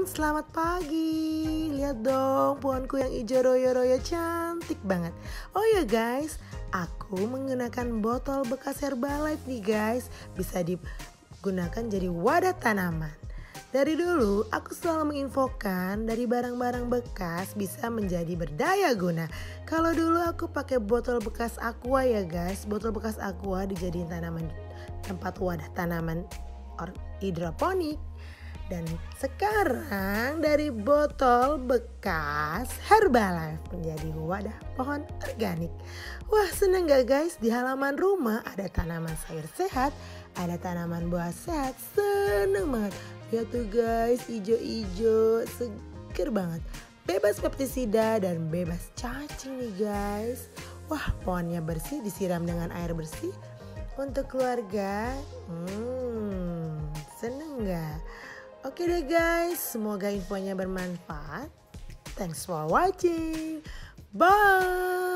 Selamat pagi. Lihat dong pohonku yang hijau royo-royo cantik banget. Oh ya guys, aku menggunakan botol bekas Herbalife nih guys. Bisa digunakan jadi wadah tanaman. Dari dulu aku selalu menginfokan dari barang-barang bekas bisa menjadi berdaya guna. Kalau dulu aku pakai botol bekas aqua ya guys, botol bekas aqua dijadiin tanaman tempat wadah tanaman hidroponik. Dan sekarang dari botol bekas Herbalife menjadi wadah pohon organik. Wah seneng gak guys? Di halaman rumah ada tanaman sayur sehat, ada tanaman buah sehat. Seneng banget. Lihat tuh guys, ijo-ijo, seger banget. Bebas pestisida dan bebas cacing nih guys. Wah pohonnya bersih disiram dengan air bersih. Untuk keluarga, hmm, seneng gak? Oke deh guys, semoga infonya bermanfaat. Thanks for watching. Bye.